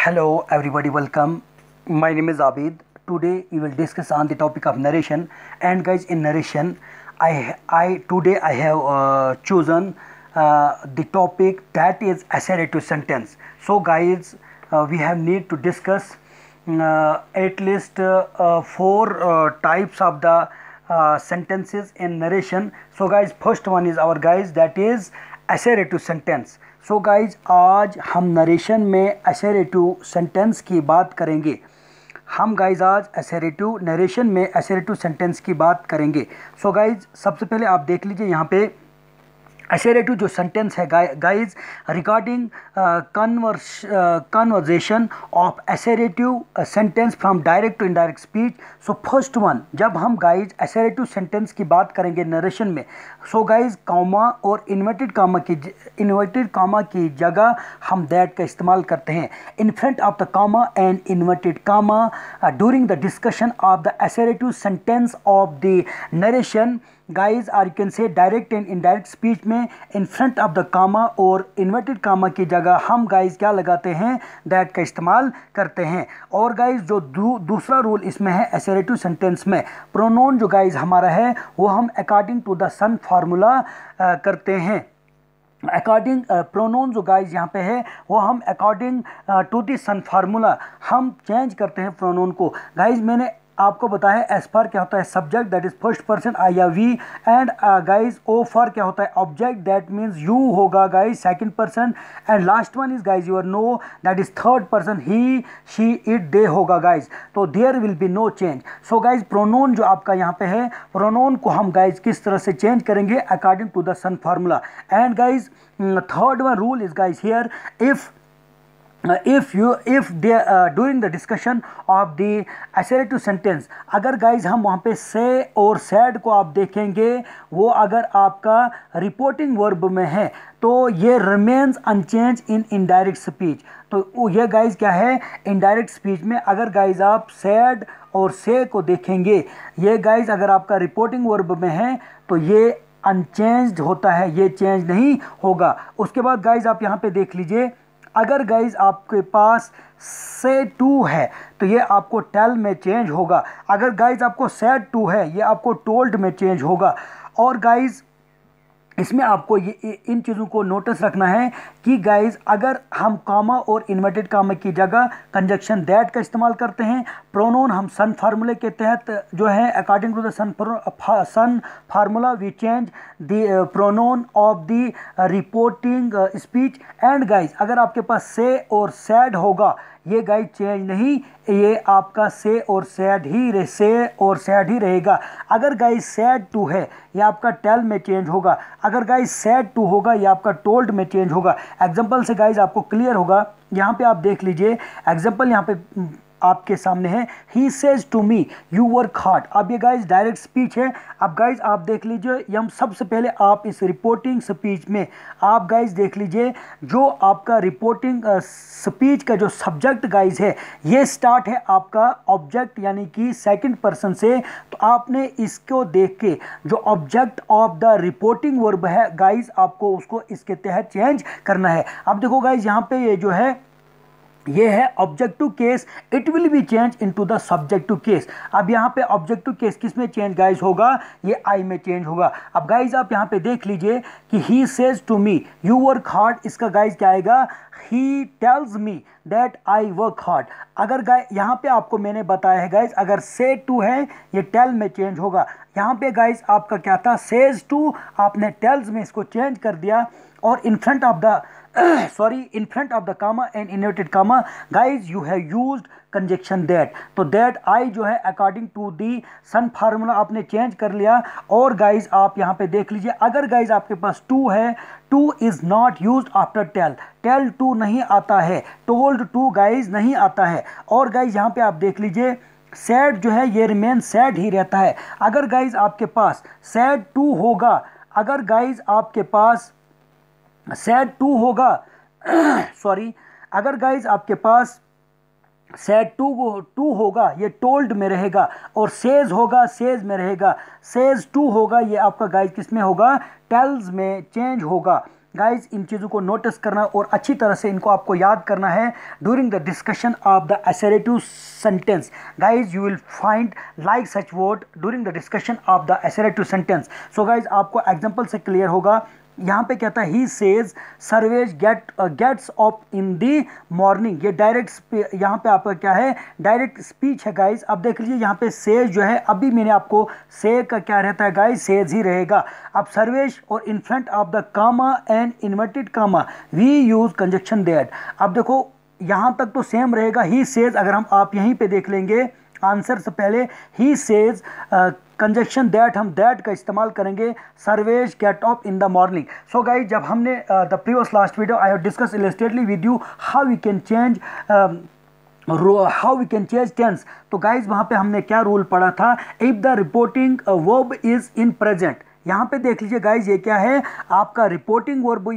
Hello, everybody. Welcome. My name is Abid. Today we will discuss on the topic of narration. And guys, in narration, I I today I have uh, chosen uh, the topic that is assertive sentence. So, guys, uh, we have need to discuss uh, at least uh, uh, four types of the sentences in narration. So, guys, first one is our guys that is assertive sentence. So so guys आज हम narration में assertive sentence की बात करेंगे। हम guys आज assertive narration में assertive sentence की बात करेंगे। सो so गाइज़ सबसे पहले आप देख लीजिए यहाँ पे एसेरेटिव जो सेंटेंस है guys regarding conversation of assertive sentence from direct to indirect speech so first one जब हम गाइज़ एसेरेटिव सेंटेंस की बात करेंगे नरेशन में सो गाइज़ कामा और इन्वर्टेड कामा की इन्वर्टेड कामा की जगह हम दैट का इस्तेमाल करते हैं। In front of the comma and inverted comma during the discussion of the assertive sentence of the narration guys are you can say direct and indirect speech में in front of the comma और inverted कामा की जगह हम guys क्या लगाते हैं? That का इस्तेमाल करते हैं। और गाइज़ जो दू, दूसरा रूल इसमें है एसरेटिव सेंटेंस में। प्रोनोन जो गाइज़ हमारा है वो हम according to the son formula करते हैं। अकॉर्डिंग प्रोनोन जो गाइज़ यहाँ पे है वो हम according to the son formula हम चेंज करते हैं प्रोनोन को। गाइज़ मैंने आपको बताया एस फॉर क्या होता है subject that is first person I या we and guys O for क्या होता है ऑब्जेक्ट दैट मीन्स यू होगा guys second person and last one is guys your no that is third person he she it they होगा guys तो there will be no change so guys pronoun जो आपका यहाँ पे है pronoun को हम गाइज़ किस तरह से चेंज करेंगे? According to the son formula and guys third one rule is guys here if if you if they uh, during the discussion of the assertive sentence अगर गाइज़ हम वहाँ पे से और सैड को आप देखेंगे वो अगर आपका रिपोर्टिंग वर्ब में है तो ये remains unchange in indirect speech तो ये गाइज़ क्या है? इनडायरेक्ट स्पीच में अगर गाइज़ आप सैड और से को देखेंगे ये गाइज़ अगर आपका रिपोर्टिंग वर्ब में है तो ये अनचेंज होता है ये चेंज नहीं होगा. उसके बाद गाइज़ आप यहाँ पे देख लीजिए अगर गाइज़ आपके पास से टू है तो ये आपको टेल में चेंज होगा। अगर गाइज़ आपको सेट टू है, ये आपको टोल्ड में चेंज होगा। और गाइज़ इसमें आपको ये इन चीज़ों को नोटिस रखना है कि गाइज़ अगर हम कामा और इन्वर्टेड कामा की जगह कंजक्शन दैट का इस्तेमाल करते हैं प्रोनोन हम सन फार्मूले के तहत जो है according to the son son formula we change the pronoun of the reporting speech and guys अगर आपके पास से और सैड होगा ये गाइड चेंज नहीं, ये आपका से और सैड ही रहे, से और सैड ही रहेगा। अगर गाइज़ सैड टू है, ये आपका टेल में चेंज होगा। अगर गाइज़ सैड टू होगा, ये आपका टोल्ड में चेंज होगा। एग्ज़ाम्पल से गाइज़ आपको क्लियर होगा। यहाँ पे आप देख लीजिए। एग्ज़ाम्पल यहाँ पे आपके सामने है। He says to me you work hard अब ये गाइज़ डायरेक्ट स्पीच है। अब गाइज़ आप देख लीजिए हम सबसे पहले आप इस रिपोर्टिंग स्पीच में आप गाइज़ देख लीजिए, जो आपका रिपोर्टिंग स्पीच का जो सब्जेक्ट गाइज़ है, ये स्टार्ट है आपका ऑब्जेक्ट यानी कि सेकंड पर्सन से। तो आपने इसको देख के जो object of the reporting verb है गाइज़ आपको उसको इसके तहत चेंज करना है। अब देखो गाइज़ यहाँ पे ये जो है ये है objective case it will be change into the subjective case अब यहाँ पे ऑब्जेक्टिव केस किसमें चेंज गाइज़ होगा? ये आई में चेंज होगा। अब गाइज़ आप यहाँ पे देख लीजिए कि he says to me you work hard इसका गाइज़ क्या आएगा? He tells me that I work hard अगर गाय यहाँ पे आपको मैंने बताया है गाइज़ अगर से टू है, ये टेल में चेंज होगा। यहाँ पे गाइज़ आपका क्या था? सेज टू आपने टेल्स में इसको चेंज कर दिया और in front of the sorry, in front of the comma and inverted comma. Guys, you have used conjunction that तो दैट आई जो है according to the son formula आपने चेंज कर लिया। और गाइज़ आप यहाँ पे देख लीजिए, अगर गाइज़ आपके पास टू है to is not use after tell tell to नहीं आता है। टोल्ड टू गाइज़ नहीं आता है। और गाइज़ यहाँ पे आप देख लीजिए सैड जो है, ये रिमेन सैड ही रहता है। अगर गाइज़ आपके पास सैड टू होगा, अगर गाइज़ आपके पास सेड टू होगा। सॉरी अगर गाइज़ आपके पास सेट टू टू होगा, ये टोल्ड में रहेगा और सेज होगा सेज में रहेगा। सेज टू होगा, ये आपका गाइज़ किसमें होगा? टेल्स में चेंज होगा। गाइज़ इन चीज़ों को नोटिस करना और अच्छी तरह से इनको आपको याद करना है during the discussion of the assertive sentence guys you will find like such word during the discussion of the assertive sentence so guys आपको एग्ज़ाम्पल से क्लियर होगा। यहाँ पे कहता है he says Sarvesh get gets of in the morning ये direct यहाँ पे आपका क्या है? डायरेक्ट स्पीच है गाइज़ अब देख लीजिए, यहाँ पे सेज जो है, अभी मैंने आपको से का क्या रहता है गाइज़ सेज ही रहेगा। अब सर्वेश और in front of the comma and inverted comma we use conjunction that अब देखो, यहाँ तक तो सेम रहेगा। ही सेज अगर हम आप यहीं पे देख लेंगे आंसर से पहले ही सेज कंजक्शन दैट हम दैट का इस्तेमाल करेंगे Sarvesh get of in the morning so guys जब हमने the previous last video I have discuss illustratedly with you how we can change how we can change tense तो guys वहाँ पे हमने क्या रूल पढ़ा था? If the reporting verb is in present यहाँ पे देख लीजिए गाइज़ ये क्या है? आपका रिपोर्टिंग वर्ब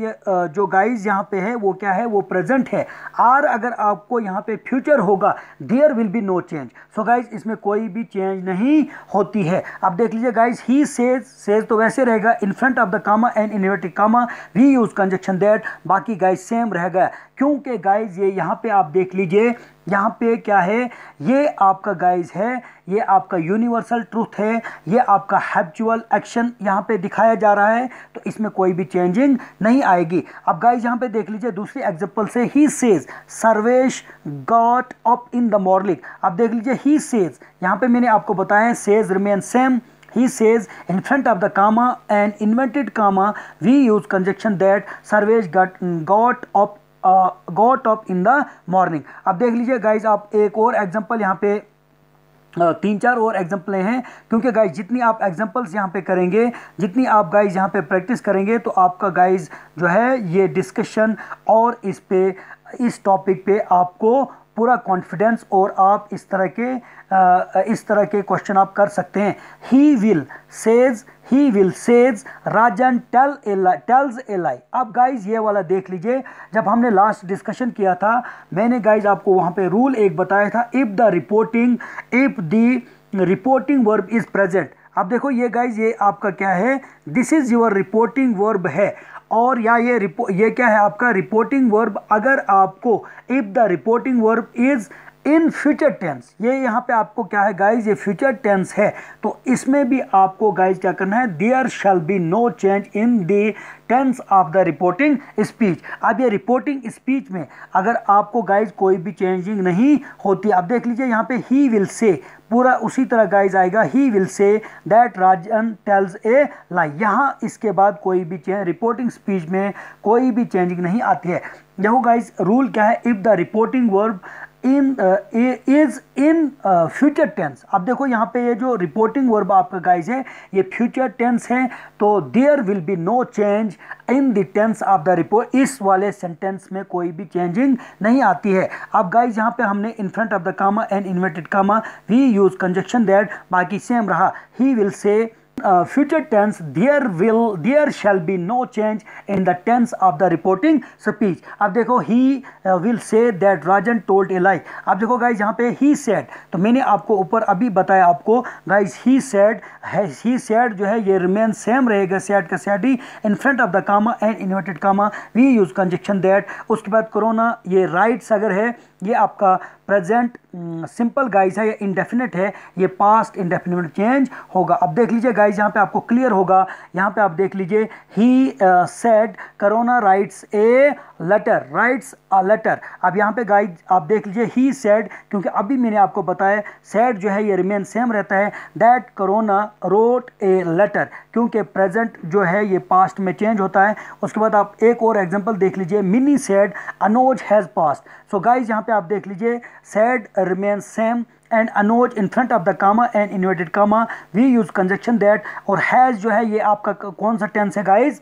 जो गाइज़ यहाँ पे है, वो क्या है? वो प्रेजेंट है। आर अगर आपको यहाँ पे फ्यूचर होगा there will be no change so guys इसमें कोई भी चेंज नहीं होती है। अब देख लीजिए गाइज़ ही सेज सेज तो वैसे रहेगा in front of the comma and inverted comma we use conjunction that बाकी गाइज़ सेम रहेगा क्योंकि गाइज़ ये यहाँ पे आप देख लीजिए यहाँ पे क्या है? ये आपका गाइज़ है, ये आपका यूनिवर्सल ट्रूथ है, ये आपका हैप्चुअल एक्शन यहाँ पे दिखाया जा रहा है तो इसमें कोई भी चेंजिंग नहीं आएगी। अब गाइज़ यहाँ पे देख लीजिए, दूसरी एग्जांपल से he says Sarvesh got up in the morning अब देख लीजिए ही सेज यहाँ पे मैंने आपको बताया says remain same he says, in front of the comma and inverted comma, we use conjunction that sarvesh got got up got of in the morning अब देख लीजिए गाइज़ आप एक और एग्ज़ाम्पल यहाँ पे तीन चार और एग्ज़ाम्पल हैं क्योंकि गाइज़ जितनी आप एग्जाम्पल्स यहाँ पे करेंगे जितनी आप गाइज़ यहाँ पे प्रैक्टिस करेंगे तो आपका गाइज़ जो है ये डिस्कशन और इस पे इस टॉपिक पे आपको पूरा कॉन्फिडेंस और आप इस तरह के आ, इस तरह के क्वेश्चन आप कर सकते हैं। He will says he will says Rajan tell a tells a lie अब गाइज़ ये वाला देख लीजिए, जब हमने लास्ट डिस्कशन किया था, मैंने गाइज़ आपको वहाँ पे रूल एक बताया था if the reporting if the reporting verb is present अब देखो ये गाइज़ ये आपका क्या है? This is your reporting verb है। और या ये रिपो ये क्या है आपका? रिपोर्टिंग वर्ब अगर आपको if the reporting verb is in future tense, ये यहाँ पे आपको क्या है गाइज़ ये फ्यूचर टेंस है। तो इसमें भी आपको गाइज़ क्या करना है there shall be no change in the tense of the reporting speech अब ये रिपोर्टिंग स्पीच में अगर आपको गाइज़ कोई भी चेंजिंग नहीं होती अब देख लीजिए यहाँ पे ही विल से पूरा उसी तरह गाइज़ आएगा he will say that Rajan tells a lie यहाँ इसके बाद कोई भी चेंज रिपोर्टिंग स्पीच में कोई भी चेंजिंग नहीं आती है। देखो गाइज़ रूल क्या है? If the reporting verb in is in future tense अब देखो यहाँ पे ये जो रिपोर्टिंग वर्ब आपका गाइज़ है, ये फ्यूचर टेंस है तो there will be no change in the tense of the report इस वाले सेंटेंस में कोई भी चेंजिंग नहीं आती है। अब गाइज़ यहाँ पे हमने in front of the comma and inverted comma we use conjunction that बाकी सेम रहा। He will say uh, future tense there will there shall be no change in the tense of the reporting speech अब देखो he uh, will say that Rajan told a lie अब देखो guys यहाँ पे he said तो मैंने आपको ऊपर अभी बताया आपको guys he said he said जो है ये remain same रहेगा said का said he in front of the comma and inverted comma we use conjunction that उसके बाद कोरोना ये राइट्स अगर है ये आपका प्रेजेंट सिंपल गाइज़ है, ये इंडेफिनेट है, ये पास्ट इंडेफिनेट चेंज होगा। अब देख लीजिए गाइज़ यहाँ पे आपको क्लियर होगा। यहाँ पे आप देख लीजिए he said Karuna writes a letter writes a letter अब यहाँ पे गाइज़ आप देख लीजिए ही सेड क्योंकि अभी मैंने आपको बताया सेड जो है ये रिमेन सेम रहता है that Karuna wrote a letter क्योंकि प्रेजेंट जो है ये पास्ट में चेंज होता है। उसके बाद आप एक और एग्ज़ाम्पल देख लीजिए Mini said Anoj has past so guys यहाँ पे पे आप देख लीजिए said remain same and Anoj in front of the comma and inverted comma we use conjunction that और हैज़ जो है, ये आपका कौन सा टेंस है गाइज़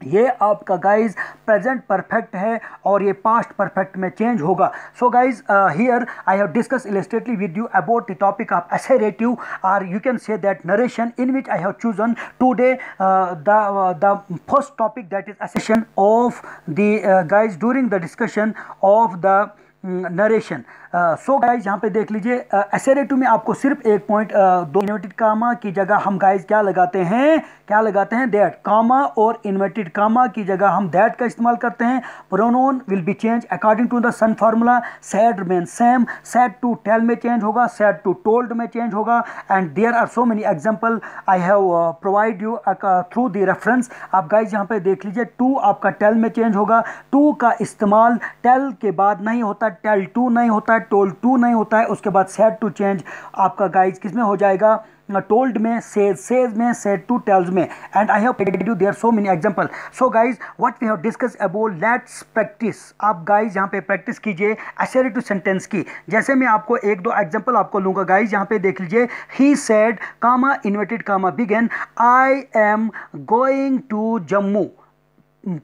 ये आपका गाइज़ प्रेजेंट परफेक्ट है और ये पास्ट परफेक्ट में चेंज होगा। So guys here I have discuss illustratedly with you about the topic of assertive are you can say that narration in which I have chosen today the first topic that is assertion of the guys during the discussion of the narration so guys यहाँ पे देख लीजिए assertive में आपको सिर्फ़ एक point दो inverted comma की जगह हम गाइज़ क्या लगाते हैं? क्या लगाते हैं? दैट कामा और इन्वर्टेड कामा की जगह हम दैट का इस्तेमाल करते हैं। Pronoun will be change according to the son formula said remain same said to tell में चेंज होगा सैड टू टोल्ड में चेंज होगा। And there are so many example I have provide you through the reference आप guys यहाँ पे देख लीजिए to आपका टेल में चेंज होगा। टू का इस्तेमाल टेल के बाद नहीं होता टेल टू नहीं होता टोल टू नहीं होता है, उसके बाद सेट टू चेंज आपका गाइज़ किसमें हो जाएगा? टोल्ड में सेज सेज में सेट टू टेल्स में। And I have predicted you there so many example so guys what we have discuss about let's practice आप गाइज़ यहाँ पे प्रैक्टिस कीजिए एसेरेटिव सेंटेंस की। जैसे मैं आपको एक दो एग्जांपल आपको लूँगा गाइज़ यहाँ पे देख लीजिए। He said comma inverted comma begin I am going to Jammu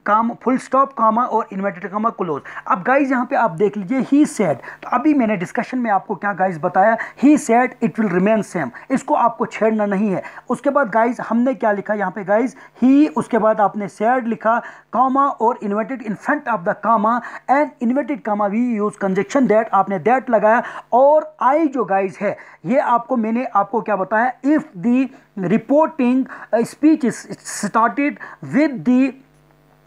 comma full stop comma और इन्वर्टेड कामा क्लोज अब गाइज़ यहाँ पे आप देख लीजिए ही सेड तो अभी मैंने डिस्कशन में आपको क्या गाइज़ बताया? He said it will remain same इसको आपको छेड़ना नहीं है. उसके बाद गाइज़ हमने क्या लिखा यहाँ पे गाइज़ ही उसके बाद आपने सेड लिखा कामा और inverted in front of the comma and inverted comma we use conjunction that आपने दैट लगाया. और आई जो गाइज़ है, ये आपको मैंने आपको क्या बताया? If the reporting speech is started with the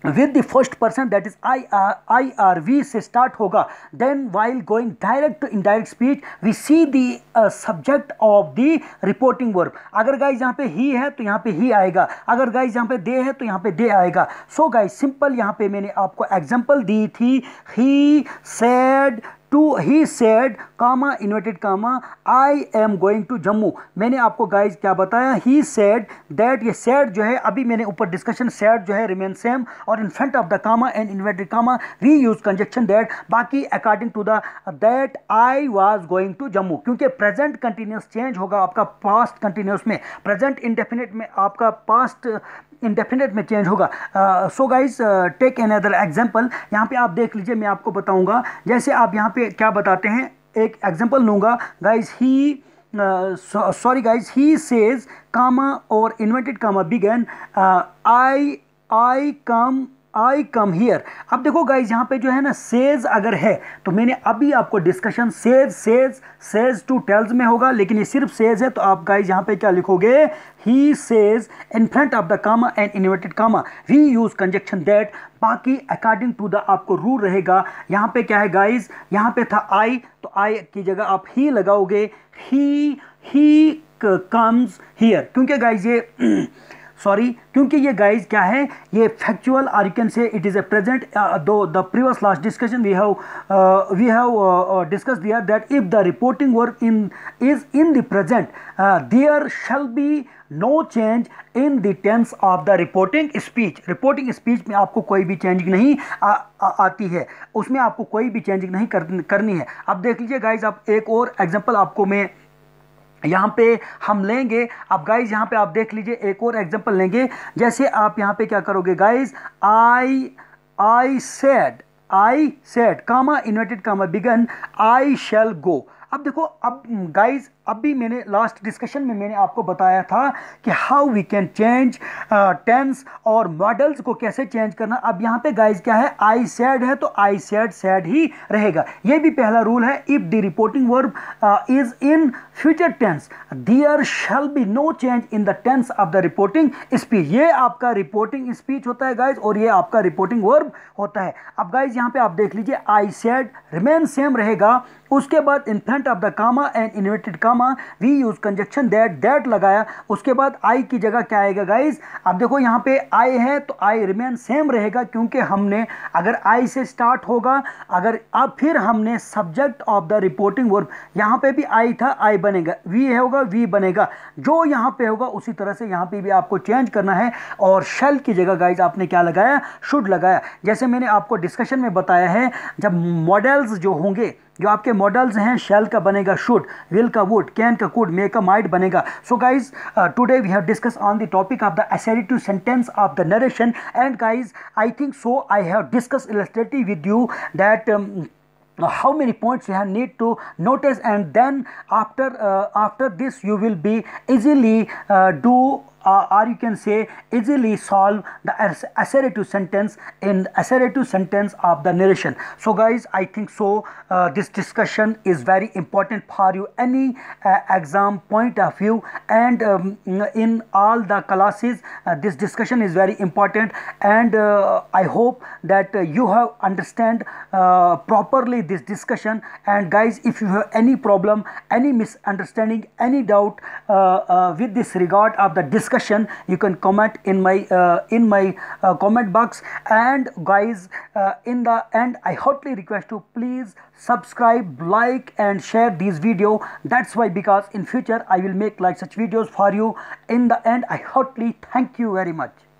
with the first person that is I or I or we से स्टार्ट होगा। Then while going direct to indirect speech we see the subject of the reporting work अगर guys यहाँ पे ही है तो यहाँ पे ही आएगा। अगर गाइज़ यहाँ पे दे है तो यहाँ पे दे आएगा। सो गाइज़ सिंपल यहाँ पे मैंने आपको एग्ज़ाम्पल दी थी। He said to he said comma inverted comma I am going to Jammu मैंने आपको गाइज़ क्या बताया? ही सेड दैट ये सेड जो है, अभी मैंने ऊपर डिस्कशन सेड जो है रिमेन सेम और in front of the comma and inverted comma we use conjunction that बाकी according to the that I was going to Jammu क्योंकि प्रेजेंट कंटिन्यूस चेंज होगा आपका पास्ट कंटिन्यूस में. प्रेजेंट इंडेफिनिट में आपका पास्ट इंडेफिनेट में change होगा। So guys take another example यहाँ पे आप देख लीजिए, मैं आपको बताऊँगा। जैसे आप यहाँ पे क्या बताते हैं, एक एग्ज़ाम्पल लूँगा। Guys he sorry guys he says comma और inverted comma begin I I come I come here. अब देखो गाइज़ यहाँ पे जो है ना सेज अगर है तो मैंने अभी आपको discussion says says says to tells में होगा, लेकिन ये सिर्फ़ सेज है तो आप गाइज़ यहाँ पे क्या लिखोगे? He says in front of the comma and inverted comma we use conjunction that बाकी अकॉर्डिंग टू द आपको रूल रहेगा। यहाँ पे क्या है गाइज़ यहाँ पे था आई तो आई की जगह आप ही लगाओगे। ही ही कम्स हियर क्योंकि गाइज़ ये सॉरी क्योंकि ये गाइज़ क्या है? ये factual are you can say it is a present though the previous last discussion we have we have discuss there that if the reporting work in is in the present there shall be no change in the tense of the reporting speech reporting speech में आपको कोई भी changing नहीं आ, आ, आती है। उसमें आपको कोई भी चेंजिंग नहीं कर, करनी है। अब देख लीजिए गाइज़ आप एक और एग्ज़ाम्पल आपको मैं यहाँ पे हम लेंगे। अब गाइज़ यहाँ पे आप देख लीजिए, एक और एग्जांपल लेंगे। जैसे आप यहाँ पे क्या करोगे guys I I said I said comma inverted comma begin I shall go अब देखो, अब गाइज़ अभी मैंने लास्ट डिस्कशन में मैंने आपको बताया था कि how we can change tense और मॉडल्स को कैसे चेंज करना। अब यहाँ पे गाइज़ क्या है? आई सैड है तो आई सैड सैड ही रहेगा। ये भी पहला रूल है if the reporting verb is in future tense there shall be no change in the tense of the reporting speech ये आपका रिपोर्टिंग स्पीच होता है गाइज़ और ये आपका रिपोर्टिंग वर्ब होता है। अब गाइज़ यहाँ पे आप देख लीजिए आई सैड रिमेन सेम रहेगा। उसके बाद in front of the comma and inverted comma we use conjunction that that लगाया। उसके बाद आई की जगह क्या आएगा गाइज़ अब देखो, यहाँ पे आई है तो आई रिमेन सेम रहेगा, क्योंकि हमने, अगर आई से स्टार्ट होगा, अगर, अब फिर हमने subject of the reporting verb यहाँ पे भी आई था आई बनेगा। वी होगा वी बनेगा। जो यहाँ पे होगा, उसी तरह से यहाँ पे भी आपको चेंज करना है, और शेल की जगह गाइज़ आपने क्या लगाया? शुड लगाया। जैसे मैंने आपको डिस्कशन में बताया है, जब मॉडल्स जो होंगे जो आपके मॉडल्स हैं शेल का बनेगा शूट विल का वुड कैन का कुड मे का माइड बनेगा। So guys today we have discuss on the topic of the assertive sentence of the narration and guys I think so I have discuss illustrative with you that how many points you have need to notice and then after after this you will be easily do uh, or you can say easily solve the assertive sentence in assertive sentence of the narration. So guys i think so uh, this discussion is very important for you. Any uh, exam point of view and um, in all the classes uh, this discussion is very important. And uh, i hope that uh, you have understand properly this discussion. And guys if you have any problem any misunderstanding any doubt with this regard of the discussion you can comment in my uh, in my uh, comment box. And guys uh, in the end i hotly request to please subscribe like and share this video. That's why because in future i will make like such videos for you. In the end i heartily thank you very much